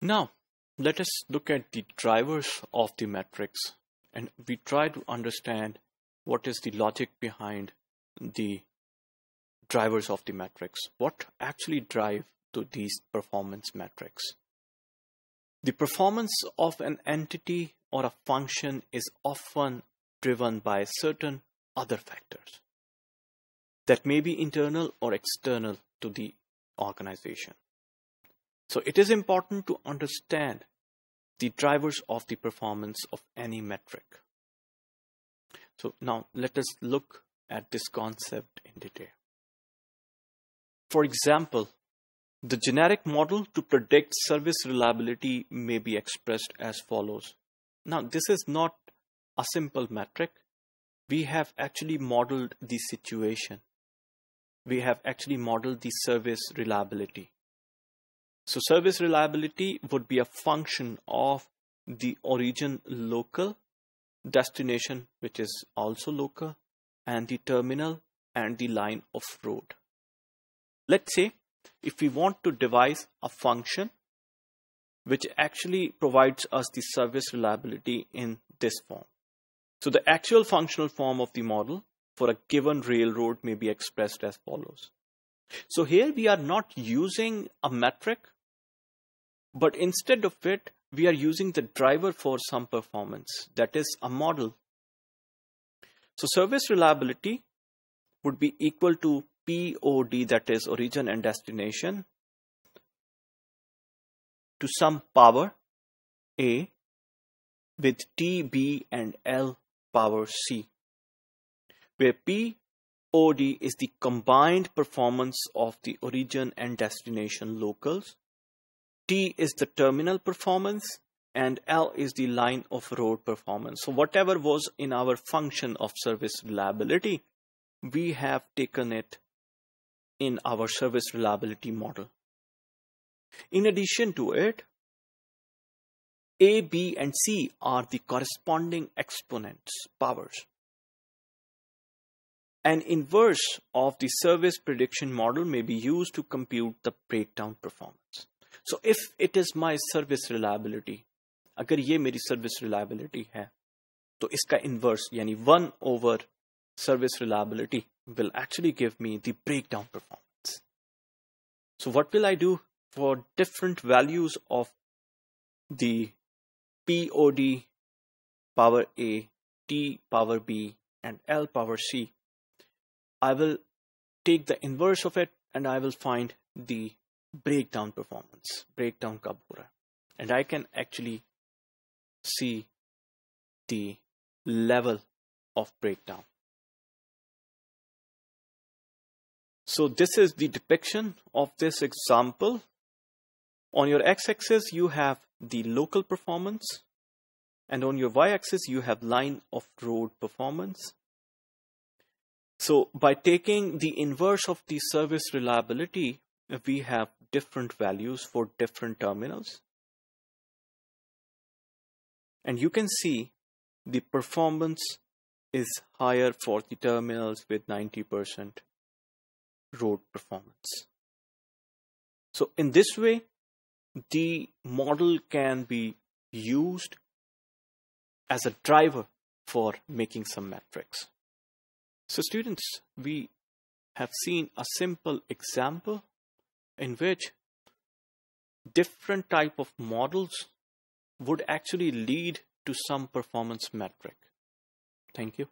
Now, let us look at the drivers of the metrics and we try to understand what is the logic behind the drivers of the metrics. What actually drive to these performance metrics? The performance of an entity or a function is often driven by certain other factors that may be internal or external to the organization. So it is important to understand the drivers of the performance of any metric. So now let us look at this concept in detail. For example, the generic model to predict service reliability may be expressed as follows. Now, this is not a simple metric. We have actually modeled the situation. We have actually modeled the service reliability. So service reliability would be a function of the origin local, destination which is also local, and the terminal and the line of road. Let's say if we want to devise a function which actually provides us the service reliability in this form. So the actual functional form of the model for a given railroad may be expressed as follows. So here we are not using a metric but instead of it, we are using the driver for some performance, that is a model. So service reliability would be equal to POD, that is origin and destination, to some power A with T, B and L power C, where POD is the combined performance of the origin and destination locals T is the terminal performance and L is the line of road performance. So whatever was in our function of service reliability, we have taken it in our service reliability model. In addition to it, A, B, and C are the corresponding exponents, powers. An inverse of the service prediction model may be used to compute the breakdown performance. So if it is my service reliability अगर ये मेरी service reliability है तो इसका inverse यानी one over service reliability will actually give me the breakdown performance. So what will I do for different values of the POD power A, T power B, and L power C? I will take the inverse of it and I will find the breakdown performance breakdown kab ho raha and I can actually see the level of breakdown. So this is the depiction of this example. On your x-axis you have the local performance and on your y-axis you have line of road performance. So by taking the inverse of the service reliability we have different values for different terminals. And you can see the performance is higher for the terminals with 90% road performance. So in this way, the model can be used as a driver for making some metrics. So students, we have seen a simple example in which different type of models would actually lead to some performance metric. Thank you.